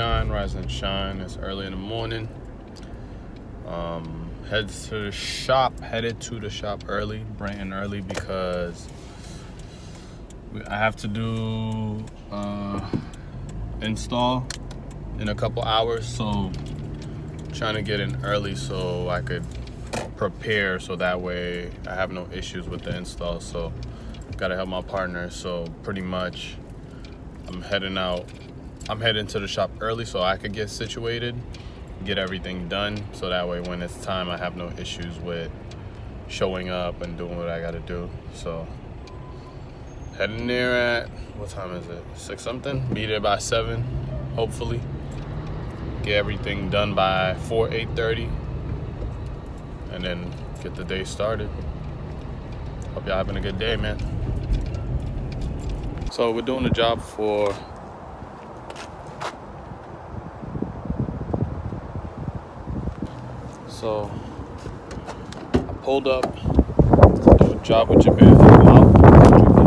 shine, rise and shine. It's early in the morning. Um, to the shop, headed to the shop early, bright and early because I have to do uh, install in a couple hours. So trying to get in early so I could prepare so that way I have no issues with the install. So gotta help my partner. So pretty much I'm heading out. I'm heading to the shop early so I could get situated, get everything done. So that way when it's time I have no issues with showing up and doing what I gotta do. So heading there at what time is it? Six something? Be there by seven, hopefully. Get everything done by 4, 8.30 and then get the day started. Hope y'all having a good day, man. So we're doing the job for So I pulled up to do a job with get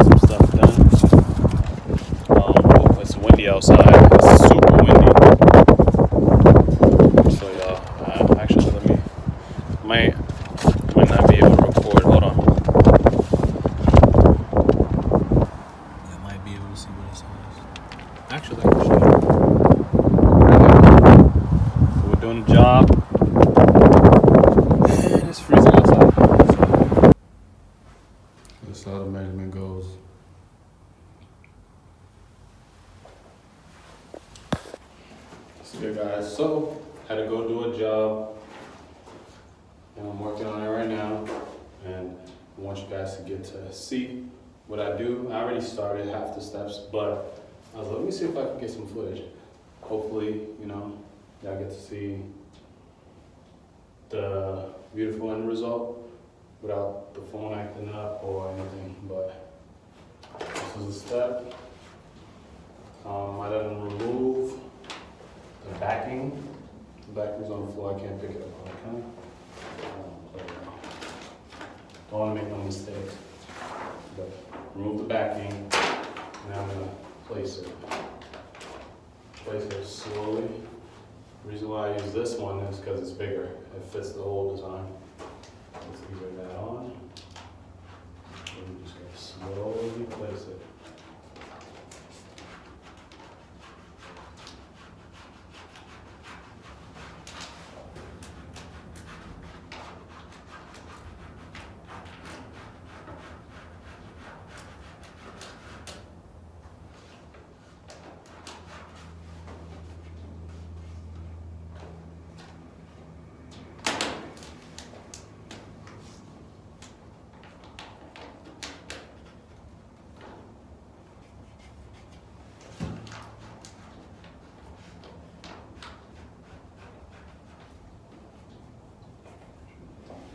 some stuff done. Um, it's windy outside. It's super windy. So y'all, uh, actually let me might might not be able to record. Hold on. I might be able to see what it says. Actually, I can show you. So we're doing a job. And it's freezing outside. That's how the measurement goes. So good guys, so had to go do a job and I'm working on it right now and I want you guys to get to see what I do. I already started half the steps, but I was like, let me see if I can get some footage. Hopefully, you know, y'all get to see the beautiful end result without the phone acting up or anything, but this is a step. Um, I didn't remove the backing. The backing's on the floor, I can't pick it up? Don't wanna make no mistakes. But remove the backing, now I'm gonna place it. Place it slowly. The Reason why I use this one is because it's bigger. It fits the whole design. Let's leave that on. And you just gotta slowly place it.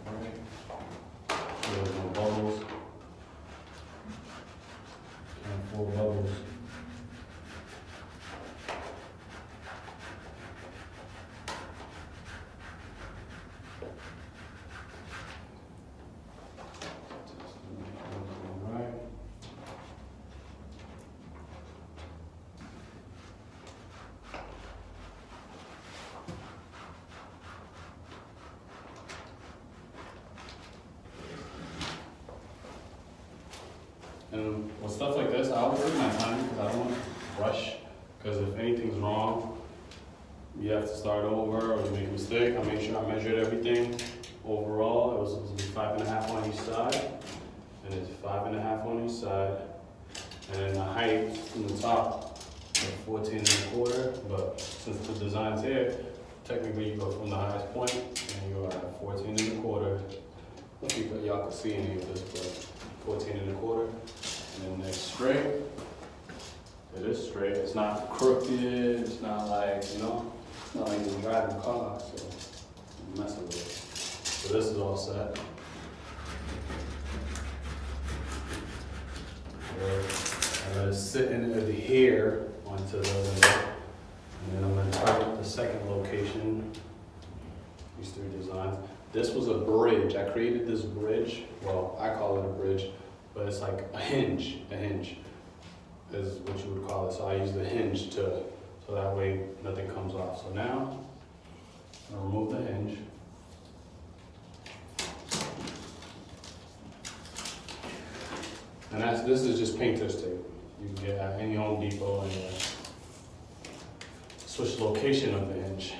Alright. There's no bubbles. And four bubbles. Alright. And with stuff like this, I always take my time because I don't want to rush. Because if anything's wrong, you have to start over or you make a mistake. I make sure I measured everything. Overall, it was supposed to be five and a half on each side. And it's five and a half on each side. And the height from the top, like 14 and a quarter. But since the design's here, technically you go from the highest point and you are at 14 and a quarter. I don't think y'all can see any of this, but 14 and a quarter. And next straight. It is straight. It's not crooked. It's not like, you know, it's not like you're driving a car, so messing with it. So this is all set. I'm gonna sit and adhere onto the. And then I'm gonna target the second location. These three designs. This was a bridge. I created this bridge. Well, I call it a bridge, but it's like a hinge. A hinge is what you would call it. So I use the hinge to. So that way nothing comes off. So now, I'm gonna remove the hinge. And that's, this is just painter's tape. You can get at any Home Depot and uh, switch location of the hinge.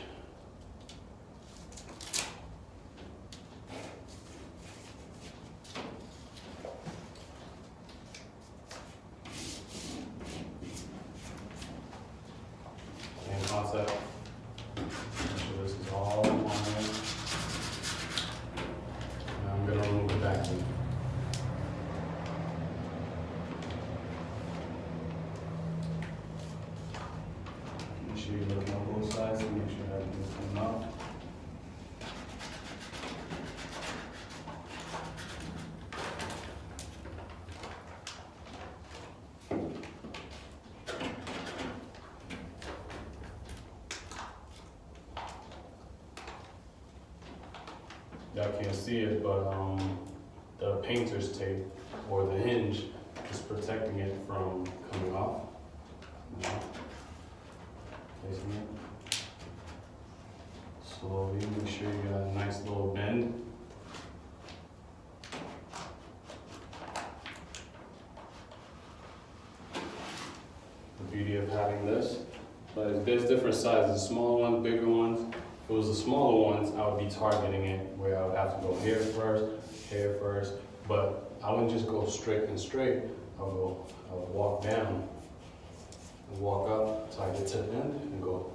Concept. Make sure this is all on there. Now I'm gonna remove the backing. Make sure you're looking on both sides to make sure everything's coming out. Y'all can't see it, but um, the painter's tape or the hinge is protecting it from coming off. Placing it. Slowly, make sure you got a nice little bend. The beauty of having this, but there's different sizes, small ones, bigger ones. It was the smaller ones, I would be targeting it where I would have to go here first, here first, but I wouldn't just go straight and straight. I would go, I would walk down and walk up till I get to the end and go.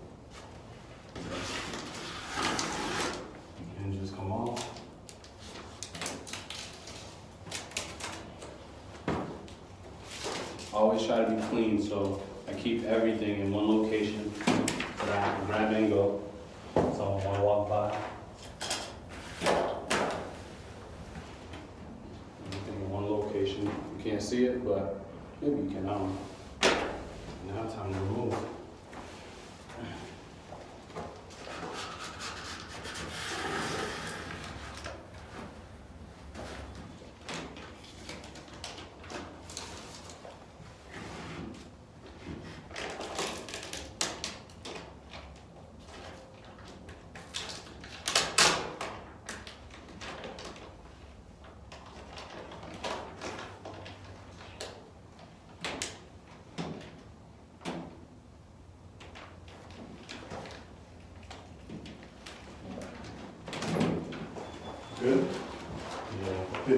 Hinges come off. Always try to be clean, so I keep everything in one location that I can grab and go. So wanna walk by. Everything in one location. You can't see it, but maybe you can. Know. Now time to remove.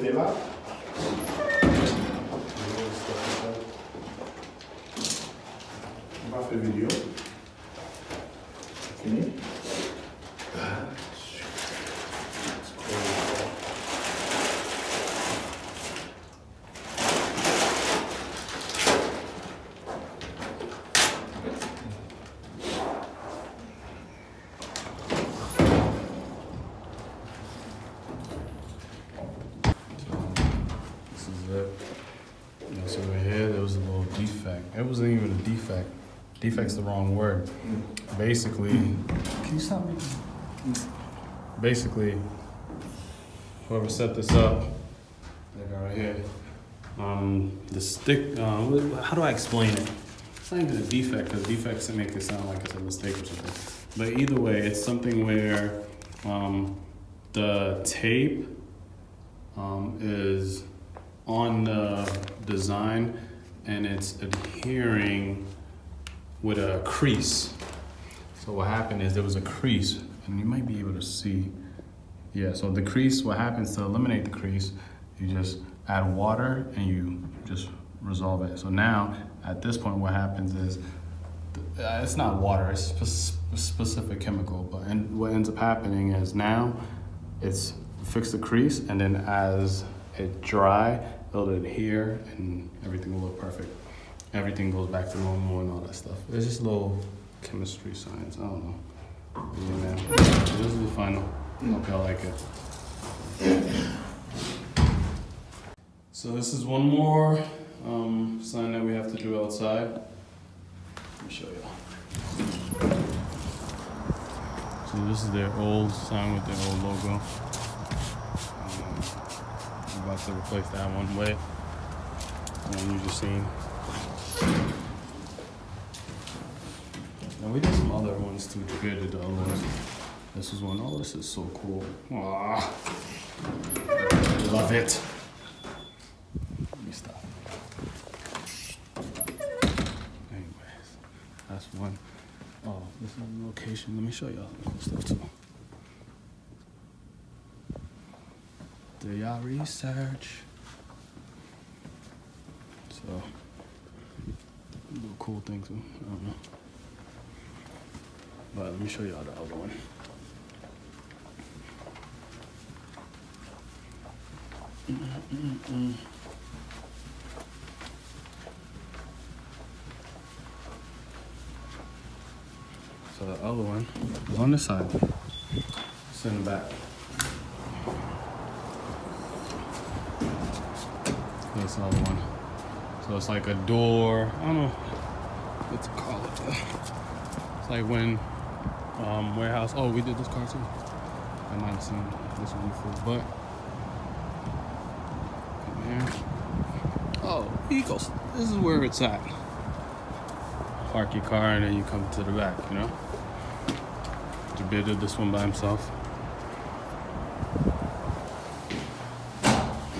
côté-là. On va faire vidéo. Fini. Wrong word. Basically, Can you stop me? basically, whoever set this up, right here, um, the stick, uh, how do I explain it? It's not even a defect, because defects make it sound like it's a mistake or something. But either way, it's something where, um, the tape, um, is on the design and it's adhering with a crease. So what happened is there was a crease, and you might be able to see. Yeah, so the crease, what happens to eliminate the crease, you just add water and you just resolve it. So now, at this point, what happens is, uh, it's not water, it's spe- specific chemical, but and what ends up happening is now, it's fix the crease, and then as it dry, it'll adhere and everything will look perfect. Everything goes back to normal and all that stuff. It's just a little chemistry science. I don't know. Yeah, man. This is the final. Hope y'all like it. So this is one more um, sign that we have to do outside. Let me show y'all. So this is their old sign with their old logo. Um, I'm about to replace that one with the you just seen. And we did some other ones too. Javier did the other ones. This is one. Oh, this is so cool. Aw. Love it. Let me stop. Anyways, that's one. Oh, this is the location. Let me show y'all some cool stuff too. Do y'all research? So, little cool things. too. I don't know. But let me show y'all the other one. Mm-mm-mm. So the other one is on the side. It's in the back. That's the other one. So it's like a door. I don't know what to call it. It's like when um, warehouse. Oh, we did this car too. I might have seen this one before, but. Oh, Eagles. This is where it's at. Park your car and then you come to the back. You know. Jabir did this one by himself.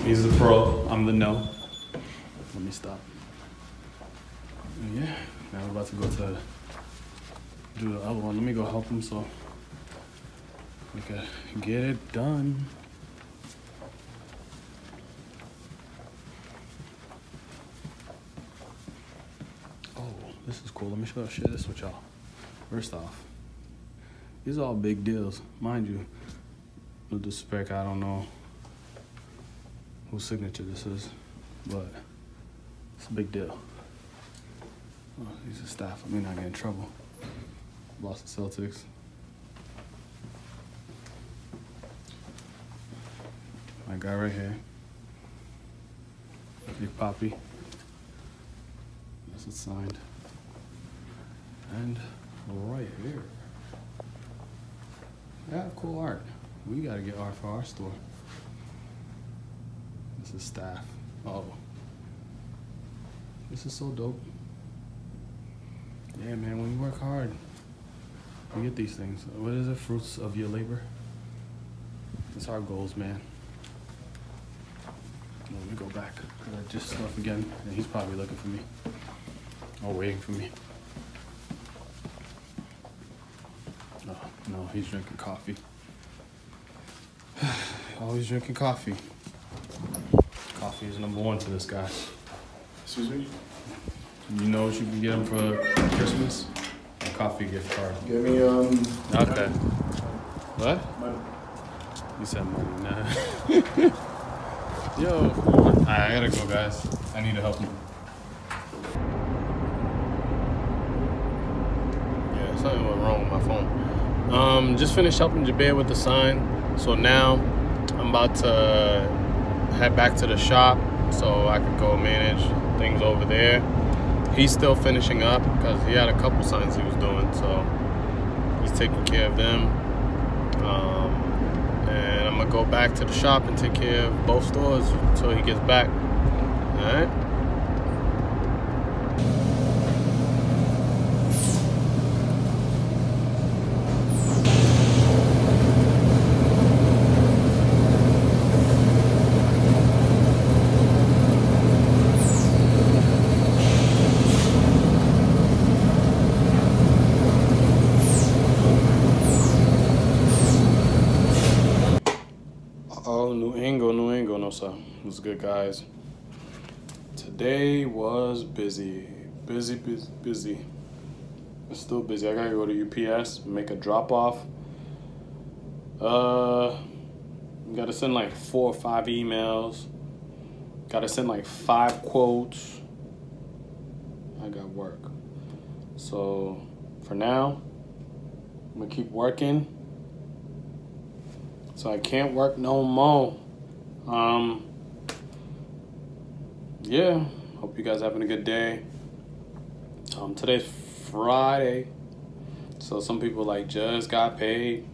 He's the pro. I'm the no. Let me stop. And yeah, now we're about to go to do the other one. Let me go help him so we can get it done. Oh, this is cool. Let me show share this with y'all. First off, these are all big deals, mind you. No disrespect, I don't know whose signature this is, but it's a big deal. These are staff. I may not get in trouble. Boston Celtics. My guy right here. Big Papi. This is signed. And right here. Yeah, cool art. We gotta get art for our store. This is staff. Oh. This is so dope. Yeah, man, when you work hard, you get these things. What is it? Fruits of your labor? It's our goals, man. Let me go back. I just stuff again, and he's probably looking for me. Or waiting for me. Oh, no, he's drinking coffee. Oh, Always drinking coffee. Coffee is number one for this guy. Excuse me? You know what you can get him for Christmas? A coffee gift card. Give me, um. Okay. What? Money. You said money, nah. Yo, Alright, I gotta go, guys. I need to help you. Yeah, something went wrong with my phone. Um, just finished helping Jabir with the sign, so now I'm about to head back to the shop so I can go manage things over there. He's still finishing up because he had a couple signs he was doing, so he's taking care of them. Um, and I'm gonna go back to the shop and take care of both stores until he gets back. All right. What's good, guys? Today was busy, busy, busy, busy. It's still busy. I gotta go to UPS, make a drop off. Uh, gotta send like four or five emails. Gotta send like five quotes. I got work. So for now, I'm gonna keep working. So I can't work no more. Um, yeah, hope you guys having a good day. Um, today's Friday, so some people like just got paid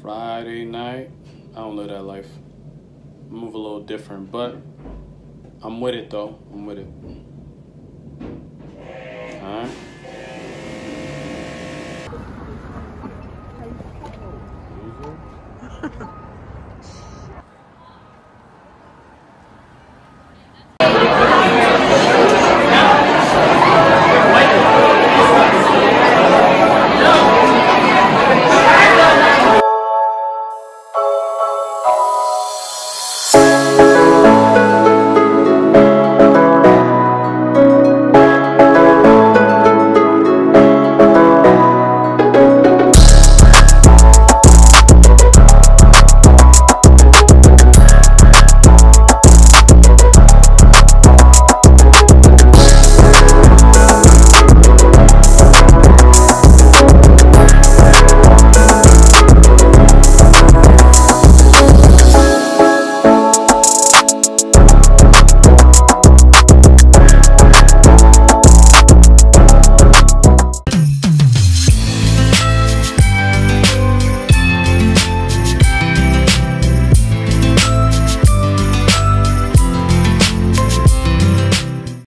Friday night. I don't live that life. Move a little different, but I'm with it though. I'm with it.